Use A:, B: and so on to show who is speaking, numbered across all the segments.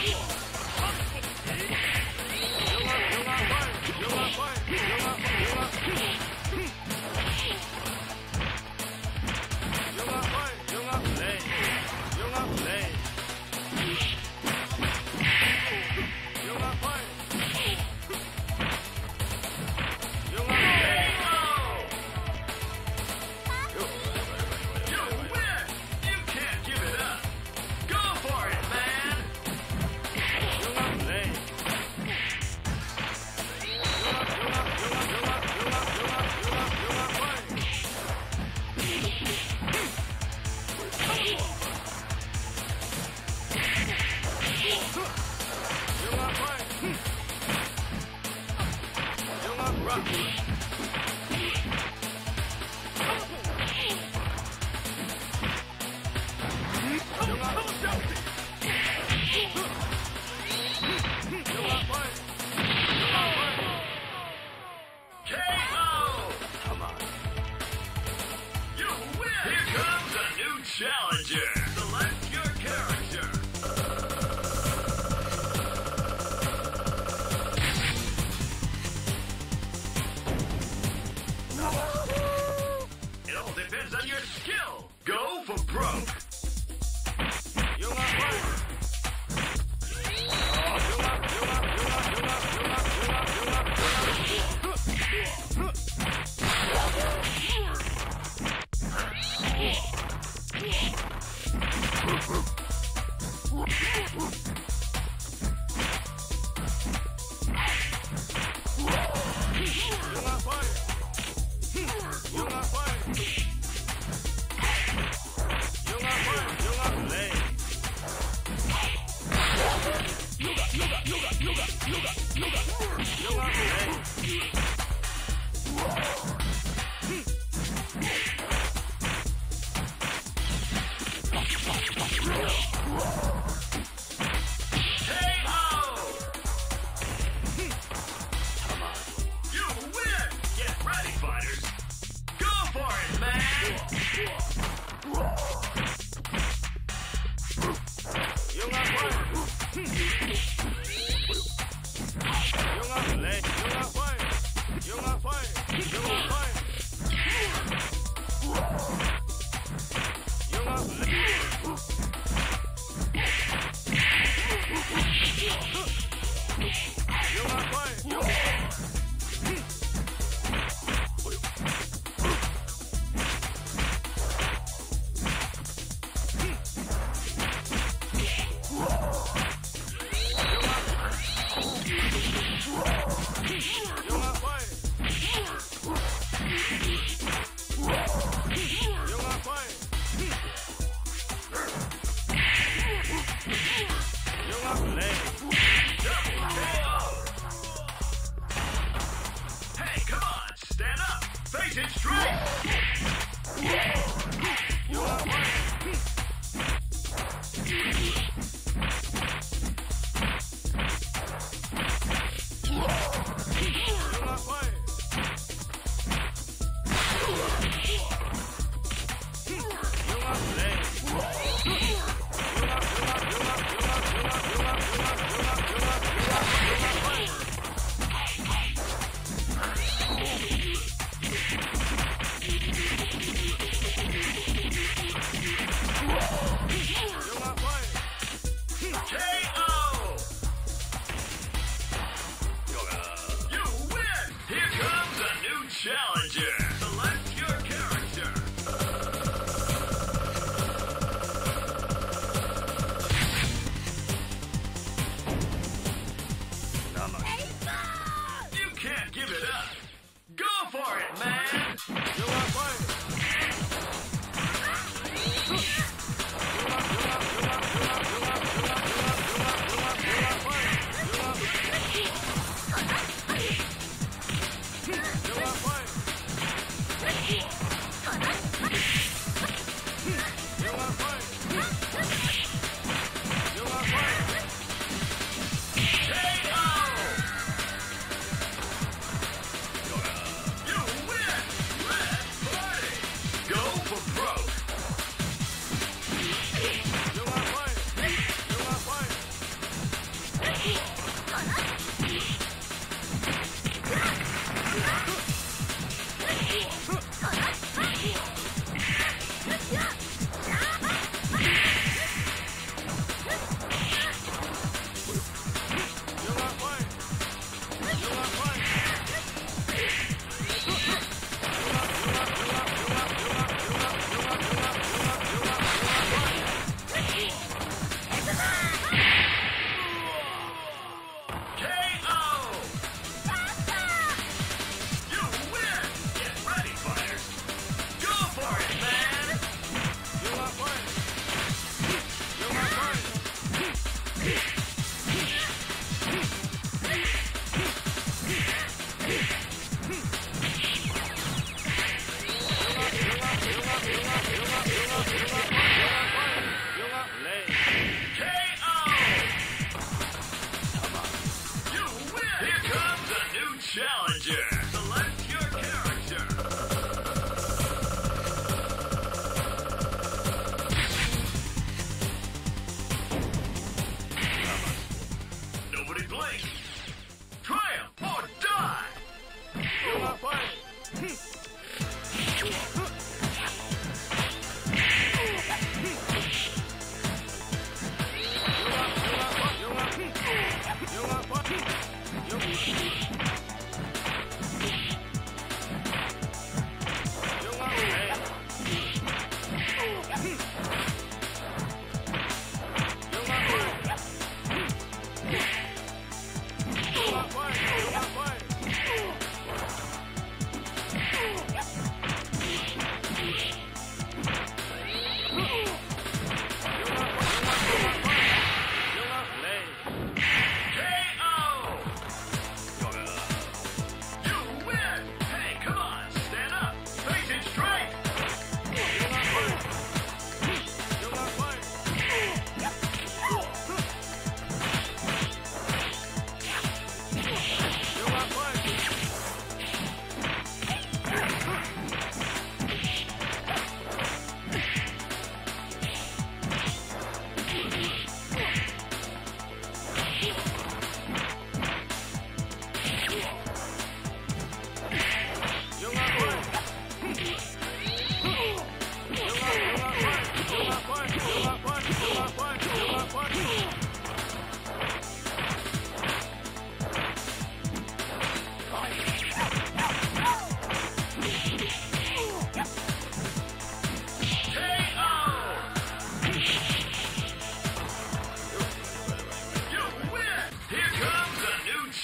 A: You're my fight. You're my fight.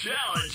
A: challenge